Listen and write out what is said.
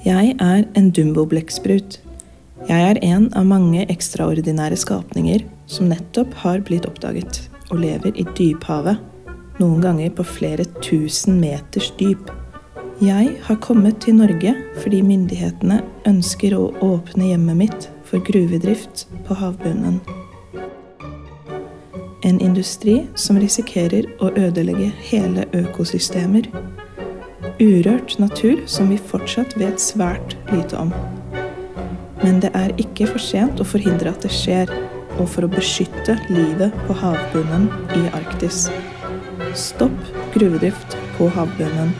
Jeg er en dumbo-blekksprut. Jeg er en av mange ekstraordinære skapninger som nettopp har blitt oppdaget, og lever i dyphavet, noen ganger på flere tusen meters dyp. Jeg har kommet til Norge fordi myndighetene ønsker å åpne hjemmet mitt for gruvedrift på havbunnen. En industri som risikerer å ødelegge hele økosystemer. Urørt natur som vi fortsatt vet svært lite om. Men det er ikke for sent å forhindre at det skjer, og for å beskytte livet på havbunnen i Arktis. Stopp gruvedrift på havbunnen.